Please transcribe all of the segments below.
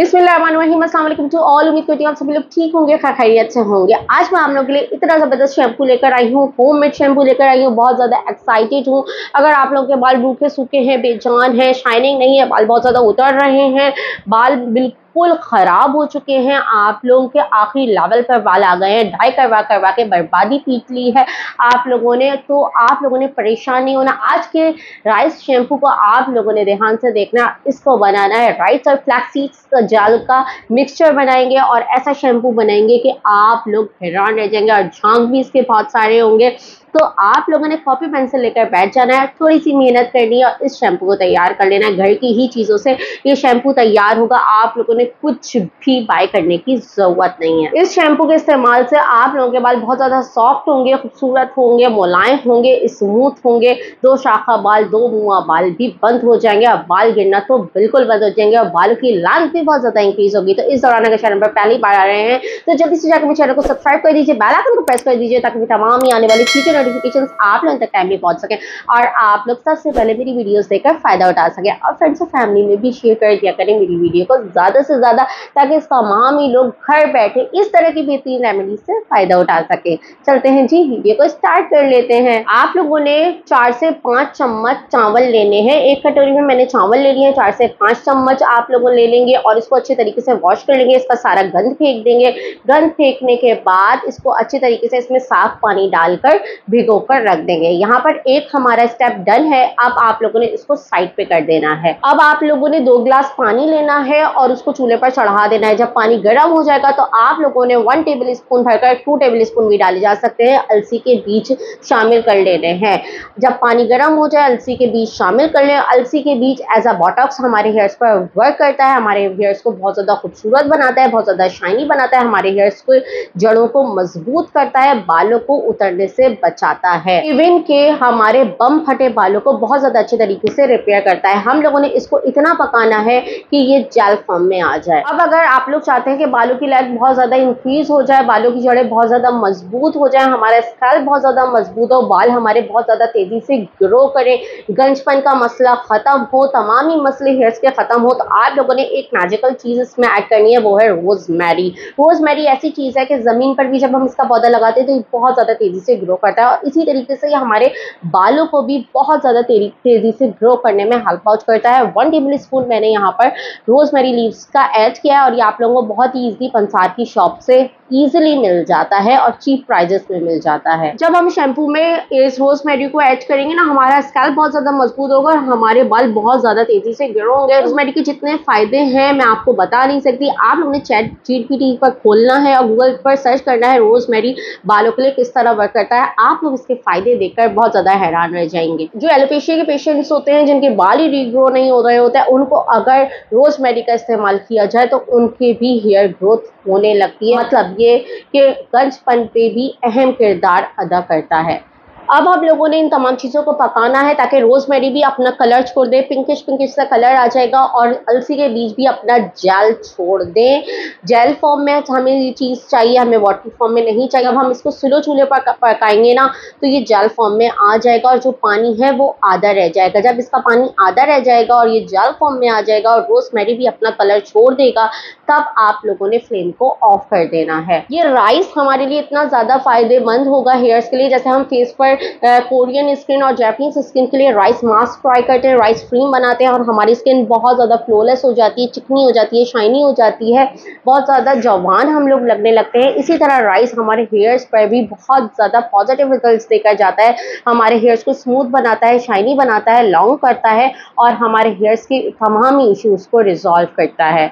बिस्मिल्लाहिर्रहमानिर्रहीम। To all उम्मीद करती आप सभी लोग ठीक होंगे खैरियत से होंगे। आज मैं आप लोगों के लिए इतना ज़बरदस्त शैम्पू लेकर आई हूँ होम मेड शैम्पू लेकर आई हूँ, बहुत ज़्यादा एक्साइटेड हूँ। अगर आप लोगों के बाल रूखे सूखे हैं, बेजान हैं शाइनिंग नहीं है, बाल बहुत ज़्यादा उतर रहे हैं, बाल बिल्कुल बिल्कुल ख़राब हो चुके हैं। आप लोगों के आखिरी लेवल पर बाल आ गए हैं। डाई करवा करवा के बर्बादी पीट ली है। आप लोगों ने तो आप लोगों ने परेशान नहीं होना। आज के राइस शैम्पू को आप लोगों ने ध्यान से देखना। इसको बनाना है। राइस और फ्लैक्सीड्स का जाल का मिक्सचर बनाएँगे और ऐसा शैम्पू बनाएँगे कि आप लोग हैरान रह जाएँगे और झाँक भी इसके बहुत सारे होंगे। तो आप लोगों ने कॉपी पेंसिल लेकर बैठ जाना है थोड़ी सी मेहनत करनी है और इस शैम्पू को तैयार कर लेना है। घर की ही चीज़ों से ये शैम्पू तैयार होगा। आप लोगों ने कुछ भी बाय करने की ज़रूरत नहीं है। इस शैम्पू के इस्तेमाल से आप लोगों के बाल बहुत ज़्यादा सॉफ्ट होंगे, खूबसूरत होंगे, मुलायम होंगे, स्मूथ होंगे। दो शाखा बाल, दो मुआ बाल भी बंद हो जाएँगे और बाल गिरना तो बिल्कुल बंद हो जाएँगे और बालों की लेंथ भी बहुत ज़्यादा इंक्रीज होगी। तो इस दौरान अगर चैनल पर पहली बार आ रहे हैं तो जल्दी से जाकर मेरे चैनल को सब्सक्राइब कर दीजिए बेल को प्रेस कर दीजिए ताकि तमाम ही आने वाली फ्यूचर नोटिफिकेशन आप लोगों तक टाइमली पहुँच सके और आप लोग सबसे पहले मेरी वीडियोस देखकर फ़ायदा उठा सके और फ्रेंड्स और फैमिली में भी शेयर कर दिया करें मेरी वीडियो को ज़्यादा से ज़्यादा ताकि तमाम ही लोग घर बैठे इस तरह की बेहतरीन रेमेडी से फ़ायदा उठा सके। चलते हैं जी वीडियो को स्टार्ट कर लेते हैं। आप लोगों ने चार से पाँच चम्मच चावल लेने हैं। एक कटोरी में मैंने चावल ले लिए, चार से पाँच चम्मच आप लोगों ले लेंगे और इसको अच्छे तरीके से वॉश कर लेंगे, इसका सारा गंद फेंक देंगे। गंद फेंकने के बाद इसको अच्छे तरीके से इसमें साफ़ पानी डालकर भिगो कर रख देंगे। यहाँ पर एक हमारा स्टेप डन है। अब आप लोगों ने इसको साइड पे कर देना है। अब आप लोगों ने दो ग्लास पानी लेना है और उसको चूल्हे पर चढ़ा देना है। जब पानी गर्म हो जाएगा तो आप लोगों ने वन टेबल स्पून भरकर टू टेबल स्पून भी डाले जा सकते हैं। अलसी के बीज शामिल कर लेने हैं। जब पानी गर्म हो जाए, अलसी के बीज शामिल कर ले। अलसी के बीज एज अ बॉटॉक्स हमारे हेयर्स पर वर्क करता है। हमारे हेयर्स को बहुत ज़्यादा खूबसूरत बनाता है, बहुत ज़्यादा शाइनी बनाता है। हमारे हेयर्स को जड़ों को मज़बूत करता है। बालों को उतरने से बचाता है। इवन के हमारे बम फटे बालों को बहुत ज़्यादा अच्छे तरीके से रिपेयर करता है। हम लोगों ने इसको इतना पकाना है कि ये जेल फॉर्म में आ जाए। अब अगर आप लोग चाहते हैं कि बालों की लाइफ बहुत ज़्यादा इंक्रीज हो जाए, बालों की जड़ें बहुत ज़्यादा मज़बूत हो जाए, हमारा स्कैल्प बहुत ज़्यादा मज़बूत हो, बाल हमारे बहुत ज़्यादा तेज़ी से ग्रो करें, गंजपन का मसला ख़त्म हो, तमाम ही मसले हेयर्स के ख़त्म हो तो आप लोगों ने एक मैजिकल चीज़ इसमें ऐड करनी है, वो है रोज़ मैरी रोज़ मैरी ऐसी चीज़ है कि ज़मीन पर भी जब हम इसका पौधा लगाते हैं तो बहुत ज़्यादा तेज़ी से ग्रो करता है। और इसी तरीके से ये हमारे बालों को भी बहुत ज़्यादा तेज़ी से ग्रो करने में हेल्प आउट करता है। वन टेबल स्पून मैंने यहाँ पर रोज़मेरी लीव्स का ऐड किया है और ये आप लोगों को बहुत ही पंसार की शॉप से ईजिली मिल जाता है और चीप प्राइजेस में मिल जाता है। जब हम शैम्पू में इस रोज मेडी को ऐड करेंगे ना, हमारा स्कैल्प बहुत ज़्यादा मज़बूत होगा और हमारे बाल बहुत ज़्यादा तेज़ी से ग्रो होंगे। रोज मेरी के जितने फ़ायदे हैं, मैं आपको बता नहीं सकती। आप लोगों ने चैट पी पर खोलना है और गूगल पर सर्च करना है रोज मेरी बालों के लिए किस तरह वर्क करता है। आप लोग इसके फ़ायदे देखकर बहुत ज़्यादा हैरान रह जाएँगे। जो एलोपेशिया के पेशेंट्स होते हैं, जिनके बाल ही रीग्रो नहीं हो रहे होते हैं, उनको अगर रोज मेरी का इस्तेमाल किया जाए तो उनके भी हेयर ग्रोथ होने लगती है। मतलब कि गंजपन पे भी अहम किरदार अदा करता है। अब हम लोगों ने इन तमाम चीज़ों को पकाना है ताकि रोज़मेरी भी अपना कलर छोड़ दे पिंकिश पिंकिश सा कलर आ जाएगा और अलसी के बीज भी अपना जेल छोड़ दें। जेल फॉर्म में हमें ये चीज़ चाहिए, हमें वाटर फॉर्म में नहीं चाहिए। अब हम इसको स्लो चूल्हे पर पकाएँगे ना तो ये जेल फॉर्म में आ जाएगा और जो पानी है वो आधा रह जाएगा। जब इसका पानी आधा रह जाएगा और ये जेल फॉर्म में आ जाएगा और रोज़मेरी भी अपना कलर छोड़ देगा, तब आप लोगों ने फ्लेम को ऑफ़ कर देना है। ये राइस हमारे लिए इतना ज़्यादा फ़ायदेमंद होगा हेयर्स के लिए। जैसे हम फेस पर कोरियन स्किन और जैपनीज स्किन के लिए राइस मास्क ट्राई करते हैं राइस क्रीम बनाते हैं और हमारी स्किन बहुत ज़्यादा फ्लोलेस हो जाती है, चिकनी हो जाती है शाइनी हो जाती है, बहुत ज़्यादा जवान हम लोग लगने लगते हैं। इसी तरह राइस हमारे हेयर्स पर भी बहुत ज़्यादा पॉजिटिव रिज़ल्ट देकर जाता है। हमारे हेयर्स को स्मूथ बनाता है शाइनी बनाता है लॉन्ग करता है और हमारे हेयर्स की तमाम इश्यूज़ को रिजॉल्व करता है।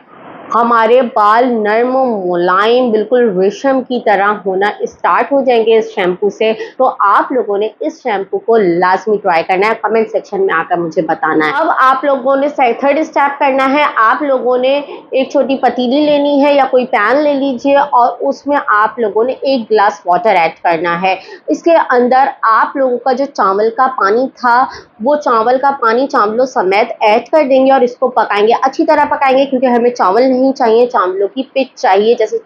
हमारे बाल नर्म, मुलायम, बिल्कुल रेशम की तरह होना स्टार्ट हो जाएँगे इस शैम्पू से। तो आप लोगों ने इस शैम्पू को लाजमी ट्राई करना है। कमेंट सेक्शन में आकर मुझे बताना है। अब आप लोगों ने थर्ड स्टेप करना है। आप लोगों ने एक छोटी पतीली लेनी है या कोई पैन ले लीजिए और उसमें आप लोगों ने एक ग्लास वाटर ऐड करना है। इसके अंदर आप लोगों का जो चावल का पानी था, वो चावल का पानी चावलों समेत ऐड कर देंगे और इसको पकाएँगे। अच्छी तरह पकाएँगे क्योंकि हमें चावल नहीं चाहिए चावलों की पिच चाहिए जैसे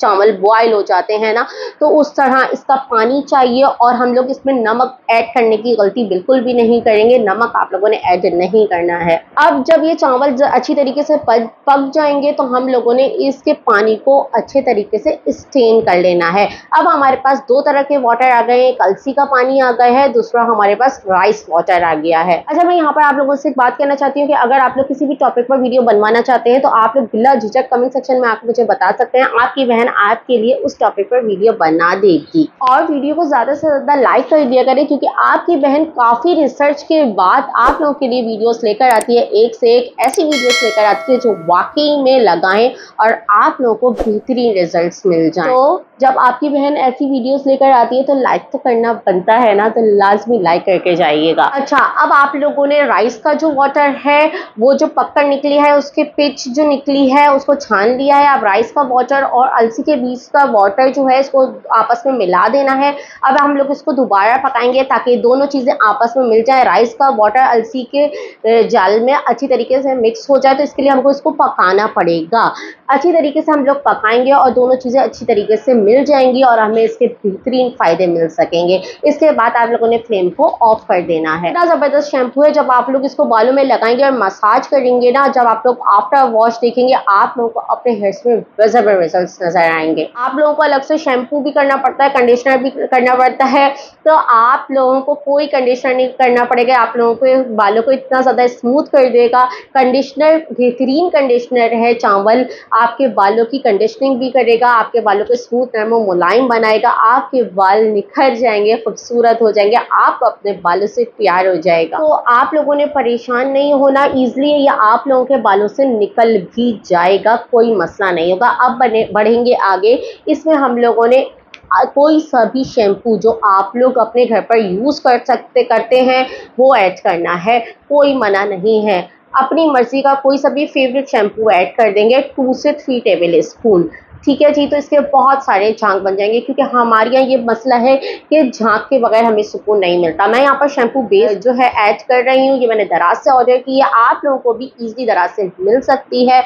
चावल बॉयल हो जाते हैं ना तो उस तरह इसका पानी चाहिए और हम लोग इसमें नमक ऐड करने की गलती बिल्कुल भी नहीं करेंगे। नमक आप लोगों ने ऐड नहीं करना है। अब जब ये चावल अच्छी तरीके से पक पक जाएँगे तो हम लोगों ने इसके पानी को अच्छे तरीके से स्टेन कर लेना है। अब हमारे पास दो तरह के वाटर आ गए एक अलसी का पानी आ गया है, दूसरा हमारे पास राइस वाटर आ गया है। अच्छा मैं यहाँ पर आप लोगों से बात करना चाहती हूँ कि अगर आप लोग किसी भी टॉपिक पर वीडियो बनवाना चाहते हैं तो आप लोग बिल्ला झिझक कमेंट सेक्शन में आप मुझे बता सकते हैं। आपकी बहन आपके लिए उस टॉपिक पर वीडियो बना देगी। और वीडियो को ज़्यादा से ज़्यादा लाइक कर दिया करें, क्योंकि आपकी बहन काफ़ी रिसर्च के बाद आप लोगों के लिए वीडियोस लेकर आती है। एक से एक ऐसी वीडियोस लेकर आती है जो वाकई में लगाएँ और आप लोगों को बेहतरीन रिजल्ट्स मिल जाए। तो जब आपकी बहन ऐसी वीडियोस लेकर आती है तो लाइक तो करना बनता है ना तो लाजमी लाइक करके जाइएगा। अच्छा अब आप लोगों ने राइस का जो वाटर है, वो जो पककर निकली है, उसके पिच जो निकली है, उसको छान लिया है। अब राइस का वाटर और अलसी के बीज का वाटर जो है, इसको आपस में मिला देना है। अब हम लोग इसको दोबारा पकाएँगे ताकि दोनों चीज़ें आपस में मिल जाए। राइस का वाटर अलसी के जाल में अच्छी तरीके से मिक्स हो जाए तो इसके लिए हमको इसको पकाना पड़ेगा। अच्छी तरीके से हम लोग पकाएँगे और दोनों चीज़ें अच्छी तरीके से मिल जाएँगी और हमें इसके बेहतरीन फ़ायदे मिल सकेंगे। इसके बाद आप लोगों ने फ्लेम को ऑफ़ कर देना है। इतना ज़बरदस्त शैम्पू है, जब आप लोग इसको बालों में लगाएँगे और मसाज करेंगे ना, जब आप लोग आफ्टर वॉश देखेंगे, आप लोगों को अपने हेयर्स में विजिबल रिज़ल्ट नज़र आएँगे। आप लोगों को अलग से शैम्पू भी करना पड़ता है कंडीशनर भी करना पड़ता है। तो आप लोगों को कोई कंडीशनर नहीं करना पड़ेगा। आप लोगों को बालों को इतना ज़्यादा स्मूथ कर देगा। कंडीशनर बेहतरीन कंडीशनर है चावल। आपके बालों की कंडीशनिंग भी करेगा। आपके बालों को स्मूथ नरम मुलायम बनाएगा। आपके बाल निखर जाएँगे, खूबसूरत हो जाएँगे। आप अपने बालों से प्यार हो जाएगा। तो आप लोगों ने परेशान नहीं होना ईजिली या आप लोगों के बालों से निकल भी जाएगा। कोई मसला नहीं होगा। अब बने बढ़ेंगे आगे। इसमें हम लोगों ने कोई सा भी शैम्पू जो आप लोग अपने घर पर यूज़ कर सकते, करते हैं, वो ऐड करना है। कोई मना नहीं है। अपनी मर्ज़ी का कोई सा भी फेवरेट शैम्पू ऐड कर देंगे। टू से थ्री टेबल स्पून। ठीक है जी तो इसके बहुत सारे झाँक बन जाएँगे क्योंकि हमारे यहाँ ये मसला है कि झाँक के बगैर हमें सुकून नहीं मिलता। मैं यहाँ पर शैम्पू बेस जो है ऐड कर रही हूँ ये मैंने दराज से ऑर्डर की है। आप लोगों को भी ईजी दराज से मिल सकती है।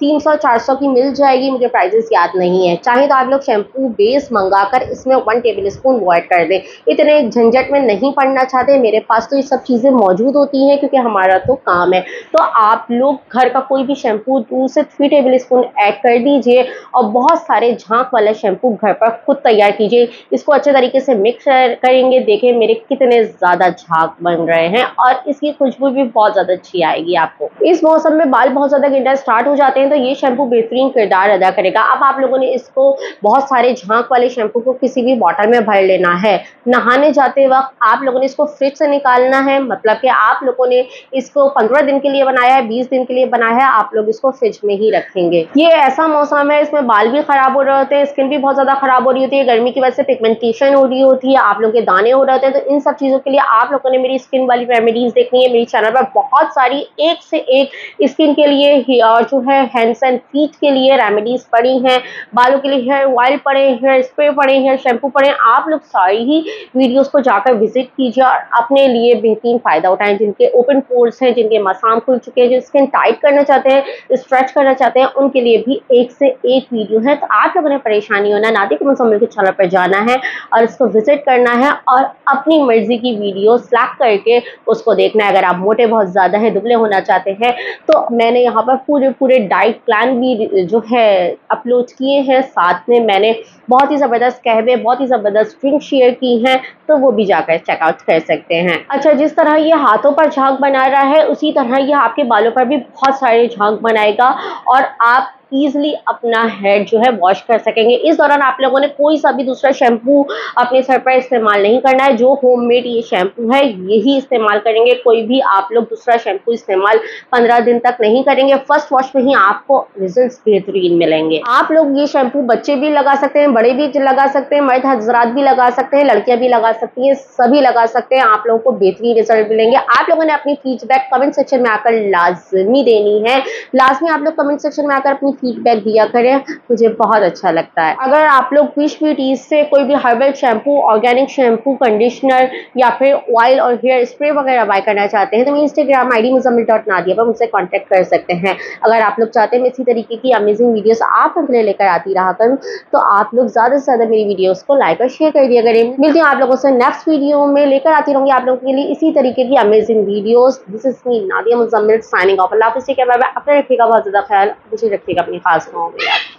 तीन सौ चार सौ की मिल जाएगी मुझे प्राइजेस याद नहीं है। चाहे तो आप लोग शैम्पू बेस मंगा कर इसमें वन टेबल स्पून वो ऐड कर दें। इतने झंझट में नहीं पड़ना चाहते। मेरे पास तो ये सब चीज़ें मौजूद होती हैं क्योंकि हमारा तो काम है। तो आप लोग घर का कोई भी शैम्पू टू से थ्री टेबल स्पून ऐड कर दीजिए और बहुत सारे झाँक वाला शैम्पू घर पर खुद तैयार कीजिए। इसको अच्छे तरीके से मिक्स करेंगे, देखें मेरे कितने ज़्यादा झाँक बन रहे हैं और इसकी खुशबू भी बहुत ज़्यादा अच्छी आएगी आपको। इस मौसम में बाल बहुत ज़्यादा गिरना स्टार्ट हो जाते हैं तो ये शैम्पू बेहतरीन किरदार अदा करेगा। अब आप लोगों ने इसको बहुत सारे झाँक वाले शैम्पू को किसी भी बॉटल में भर लेना है। नहाने जाते वक्त आप लोगों ने इसको फ्रिज से निकालना है मतलब कि आप लोगों ने इसको पंद्रह दिन के लिए बनाया है, बीस दिन के लिए बनाया है, आप लोग इसको फ्रिज में ही रखेंगे। ये ऐसा मौसम है, इसमें बाल भी खराब हो रहे होते हैं स्किन भी बहुत ज़्यादा खराब हो रही होती है, गर्मी की वजह से पिगमेंटेशन हो रही होती है, आप लोग के दाने हो रहे होते हैं तो इन सब चीज़ों के लिए आप लोगों ने मेरी स्किन वाली रेमेडीज देखनी है, मेरी चैनल पर बहुत सारी एक से एक स्किन के लिए और जो है हैंड्स एंड फीट के लिए रेमेडीज पड़ी हैं, बालों के लिए हेयर ऑयल पड़े हेयर स्प्रे पड़े हेयर शैम्पू पड़े आप लोग सारी ही वीडियोज़ को जाकर विज़िट कीजिए और अपने लिए बेहतरीन फ़ायदा उठाएँ, जिनके ओपन पोर्स हैं, जिनके मसाम खुल चुके हैं जो स्किन टाइट करना चाहते हैं स्ट्रेच करना चाहते हैं, उनके लिए भी एक से एक वीडियो है तो आप लोगों ने परेशानी होना नादिक मुसम्मिल के चैनल पर जाना है और इसको विज़िट करना है और अपनी मर्ज़ी की वीडियो सेलेक्ट करके उसको देखना है। अगर आप मोटे बहुत ज़्यादा हैं, दुबले होना चाहते हैं तो मैंने यहाँ पर पूरे पूरे डाइट प्लान भी जो है अपलोड किए हैं। साथ में मैंने बहुत ही ज़बरदस्त कहवे, बहुत ही ज़बरदस्त ड्रिंक शेयर की हैं तो वो भी जाकर चेकआउट कर सकते हैं। अच्छा जिस तरह ये हाथों पर झाँक बना रहा है, उसी तरह ये आपके बालों पर भी बहुत सारे झाँक बनाएगा और आप ईजिली अपना हेड जो है वॉश कर सकेंगे। इस दौरान आप लोगों ने कोई सा भी दूसरा शैम्पू अपने सर पर इस्तेमाल नहीं करना है। जो होममेड ये शैम्पू है, यही इस्तेमाल करेंगे। कोई भी आप लोग दूसरा शैम्पू इस्तेमाल पंद्रह दिन तक नहीं करेंगे। फ़र्स्ट वॉश में ही आपको रिज़ल्ट बेहतरीन मिलेंगे। आप लोग ये शैम्पू बच्चे भी लगा सकते हैं, बड़े भी लगा सकते हैं, मर्द हजरात भी लगा सकते हैं, लड़कियाँ भी लगा सकती हैं, सभी लगा सकते हैं। आप लोगों को बेहतरीन रिज़ल्ट मिलेंगे। आप लोगों ने अपनी फीडबैक कमेंट सेक्शन में आकर लाजमी देनी है। लाजमी आप लोग कमेंट सेक्शन में आकर अपनी फीडबैक दिया करें, मुझे बहुत अच्छा लगता है। अगर आप लोग विश ब्यूटीज से कोई भी herbal shampoo organic shampoo conditioner या फिर ऑयल और हेयर स्प्रे वगैरह बाय करना चाहते हैं तो मेरी Instagram I D Muzammil dot Nadia पर मुझसे कॉन्टैक्ट कर सकते हैं। अगर आप लोग चाहते हैं मैं इसी तरीके की अमेजिंग वीडियोज़ आप उनके लिए लेकर आती रहा करूँ तो आप लोग ज़्यादा से ज़्यादा मेरी वीडियोज़ को लाइक और शेयर कर दिया करें। मिलती हूँ आप लोगों से नेक्स्ट वीडियो में। लेकर आती रहूँगी आप लोगों के लिए इसी तरीके की amazing videos this is me Nadia Muzammil signing off Allah हाफिज़ के बाय अपने रखिएगा, बहुत ज़्यादा ख्याल मुझे रखिएगा अपनी खास गाँव में यार